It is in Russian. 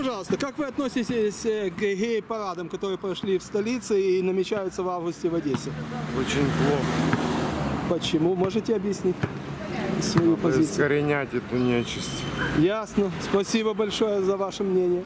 пожалуйста, как вы относитесь э, к гей-парадам, которые прошли в столице и намечаются в августе в Одессе? Очень плохо. Почему? Можете объяснить свою позицию? Искоренять эту нечисть. Ясно. Спасибо большое за ваше мнение.